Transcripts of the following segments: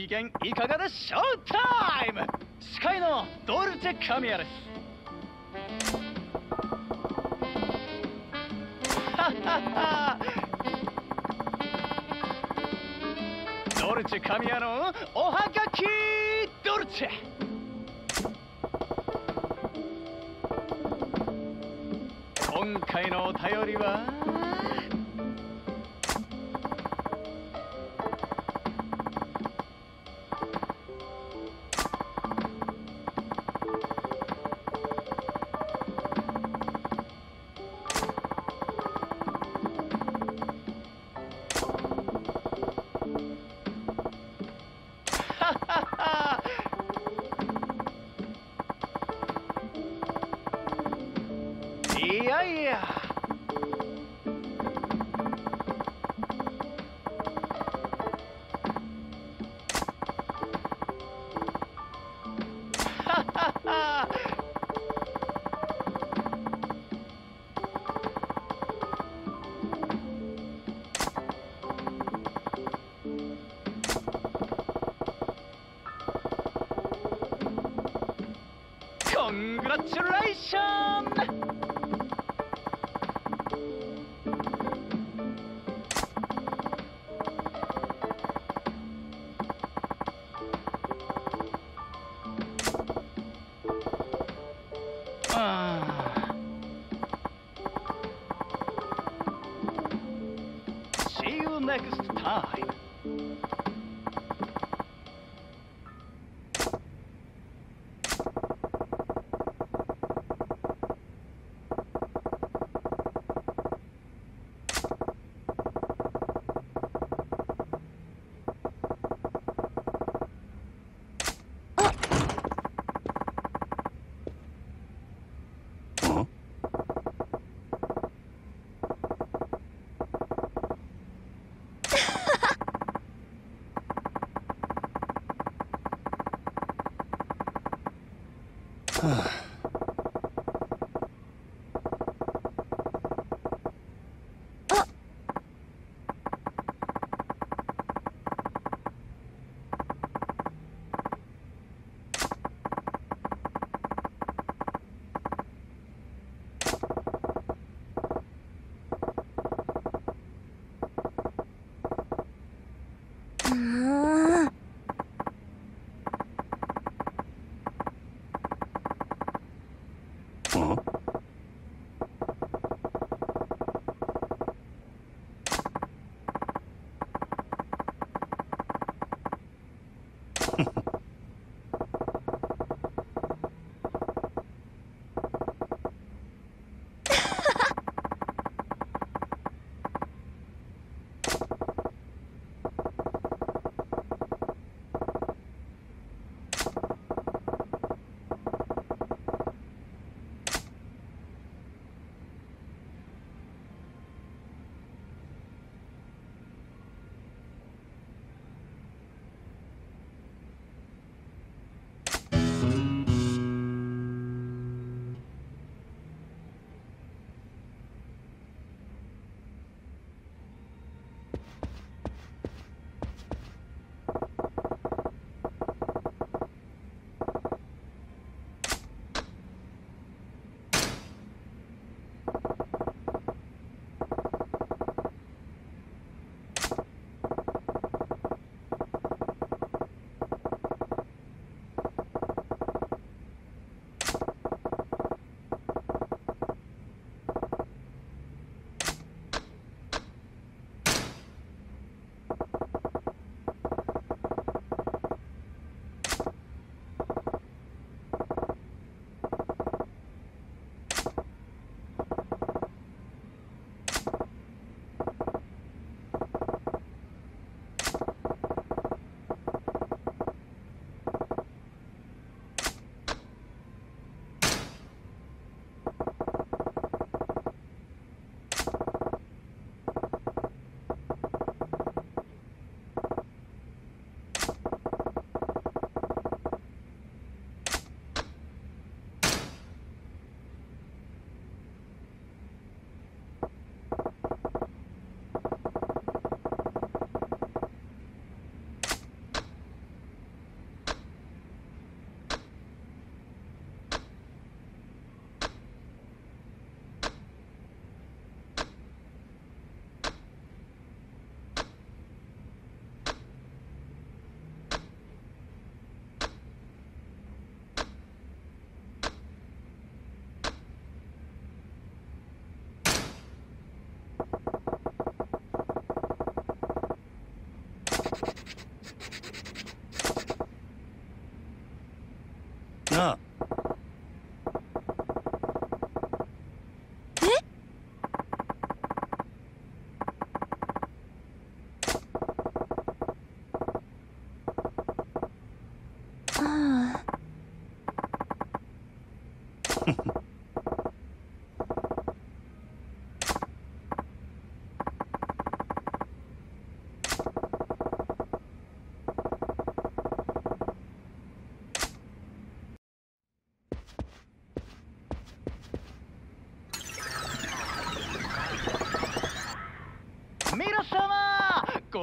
機嫌いかがでしょう？タイム！司会のドルチェ・カミアです。ドルチェ・カミアのおはがきドルチェ。今回のお便りはいやいや。コングラチュレーショはい。Huh.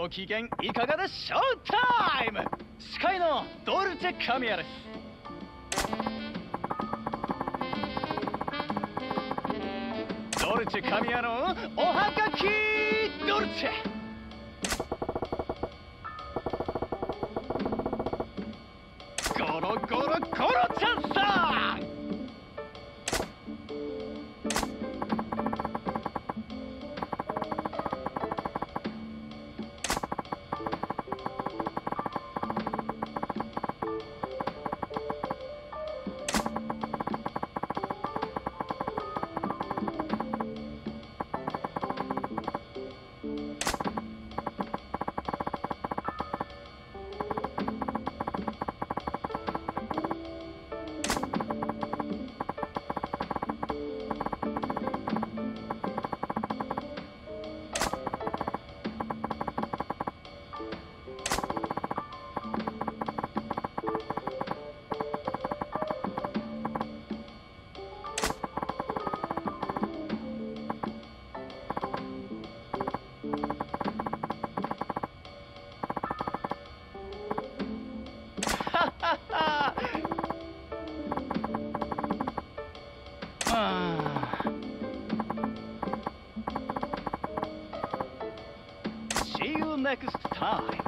ご機嫌いかがでショータイム！司会のドルチェ神谷ですドルチェ神谷のおはがきドルチェ。ゴロゴロゴロちゃんさん next time.